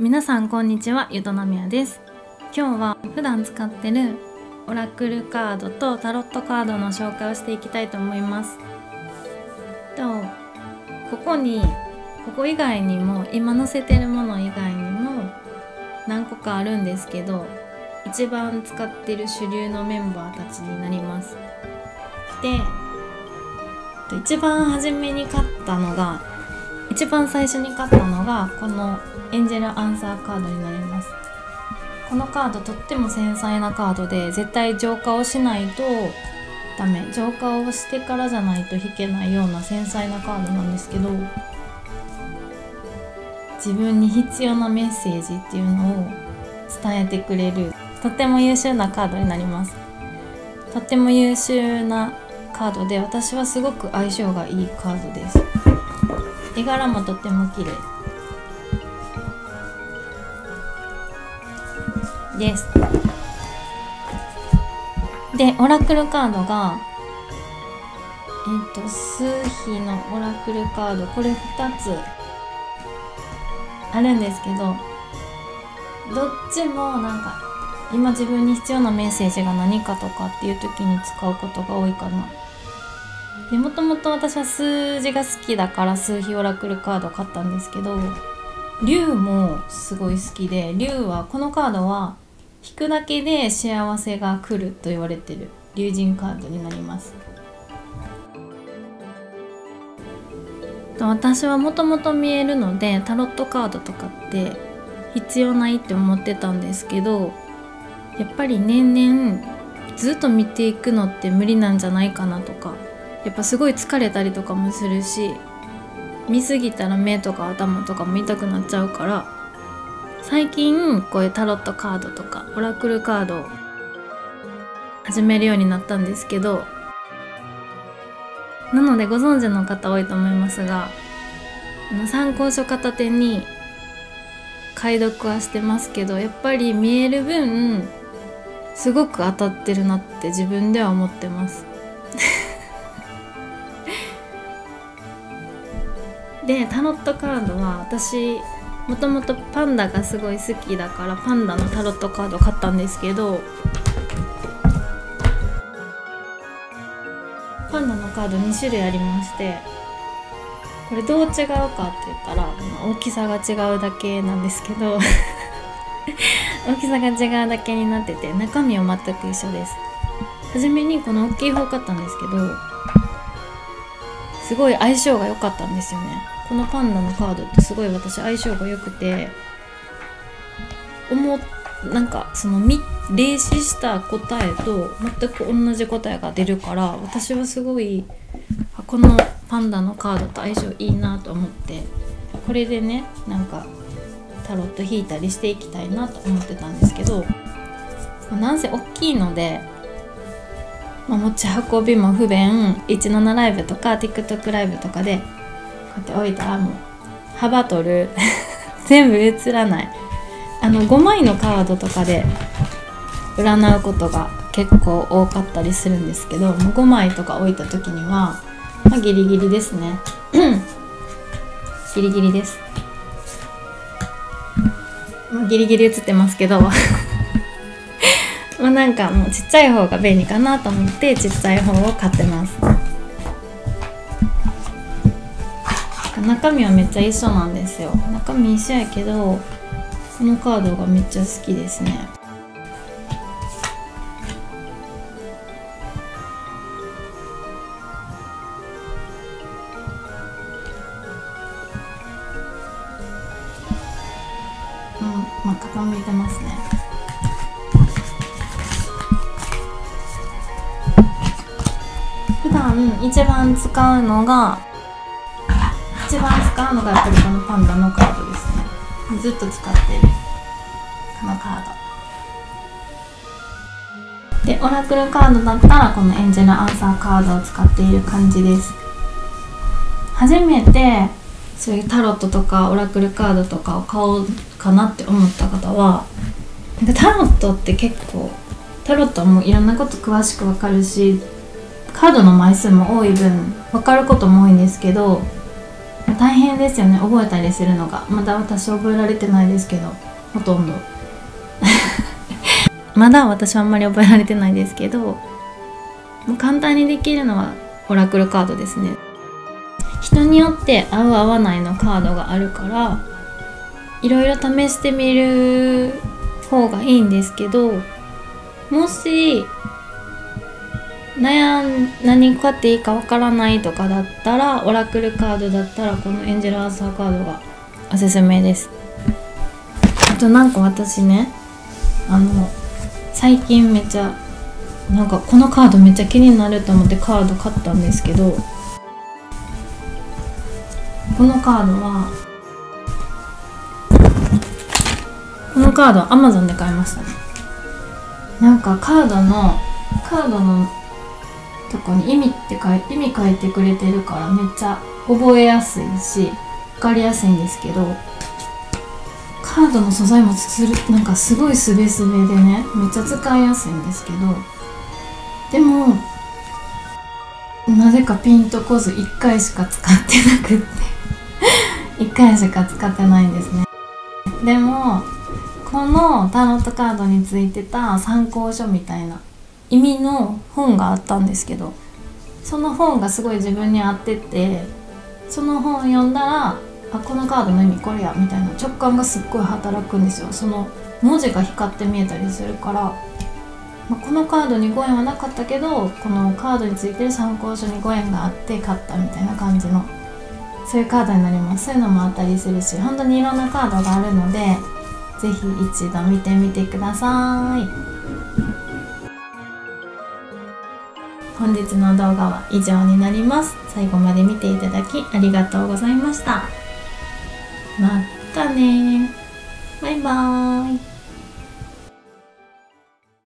皆さんこんにちはゆとなみやです。今日は普段使ってるオラクルカードとタロットカードの紹介をしていきたいと思います。とここにここ以外にも今載せてるもの以外にも何個かあるんですけど一番使ってる主流のメンバーたちになります。で一番初めに買ったのが一番最初に買ったのがこのエンジェルアンサーカードになります。このカードとっても繊細なカードで絶対浄化をしないとダメ。浄化をしてからじゃないと引けないような繊細なカードなんですけど自分に必要なメッセージっていうのを伝えてくれるとっても優秀なカードになります。とっても優秀なカードで私はすごく相性がいいカードです。絵柄もとても綺麗。です。でオラクルカードがえっ、と数比のオラクルカード。これ2つあるんですけどどっちもなんか今自分に必要なメッセージが何かとかっていう時に使うことが多いかな。でもともと私は数字が好きだから数比オラクルカードを買ったんですけど竜もすごい好きで竜はこのカードは引くだけで幸せが来ると言われてる竜神カードになります。私はもともと見えるのでタロットカードとかって必要ないって思ってたんですけどやっぱり年々ずっと見ていくのって無理なんじゃないかなとかやっぱすごい疲れたりとかもするし見すぎたら目とか頭とかも痛くなっちゃうから最近こういうタロットカードとかオラクルカードを始めるようになったんですけどなのでご存知の方多いと思いますが参考書片手に解読はしてますけどやっぱり見える分すごく当たってるなって自分では思ってます。でタロットカードは私もともとパンダがすごい好きだからパンダのタロットカードを買ったんですけどパンダのカード2種類ありましてこれどう違うかって言ったら大きさが違うだけなんですけど 大きさが違うだけになってて中身は全く一緒です。初めにこの大きい方買ったんですけどすごい相性が良かったんですよね。このパンダのカードってすごい私相性が良くて思なんかその霊視した答えと全く同じ答えが出るから私はすごいこのパンダのカードと相性いいなと思ってこれでねなんかタロット引いたりしていきたいなと思ってたんですけどなんせ大きいので、ま、持ち運びも不便17ライブとか TikTok ライブとかでって置いたらもう幅取る。全部映らない。あの5枚のカードとかで占うことが結構多かったりするんですけども5枚とか置いた時には、まあ、ギリギリですね。ギリギリです。ギリギリ映ってますけど。まあなんかもうちっちゃい方が便利かなと思ってちっちゃい方を買ってます。中身はめっちゃ一緒なんですよ。中身一緒やけどこのカードがめっちゃ好きですね。うんまあ傾いてますね。普段一番使うのが一番使うのがやっぱりこのパンダのカードですね。ずっと使ってる。このカード。でオラクルカードだったらこのエンジェルアンサーカードを使っている感じです。初めてそういうタロットとかオラクルカードとかを買おうかなって思った方はかタロットって結構タロットはもういろんなこと詳しく分かるしカードの枚数も多い分分かることも多いんですけど大変ですよね覚えたりするのが。まだ私覚えられてないですけど。ほとんど。まだ私はあんまり覚えられてないですけど。も簡単にできるのはオラクルカードですね。人によって合う合わないのカードがあるからいろいろ試してみる方がいいんですけどもし悩ん何買っていいかわからないとかだったらオラクルカードだったらこのエンジェルアーサーカードがおすすめです。あとなんか私ねあの最近めっちゃなんかこのカードめっちゃ気になると思ってカード買ったんですけどこのカードはこのカードは Amazon で買いましたね。なんかカードのカードのとこに意味って書い意味書いてくれてるからめっちゃ覚えやすいし分かりやすいんですけどカードの素材もするなんかすごいすべすべでねめっちゃ使いやすいんですけどでもなぜかピンとこず1回しか使ってなくって 1回しか使ってないんですね。でもこのタロットカードについてた参考書みたいな意味の本があったんですけどその本がすごい自分に合っててその本読んだらあこのカードの意味これやみたいな直感がすっごい働くんですよその文字が光って見えたりするから、まあ、このカードにご縁はなかったけどこのカードについてる参考書にご縁があって買ったみたいな感じのそういうカードになりますそういうのもあったりするし本当にいろんなカードがあるので是非一度見てみてください。本日の動画は以上になります。最後まで見ていただきありがとうございました。またねバイバーイ。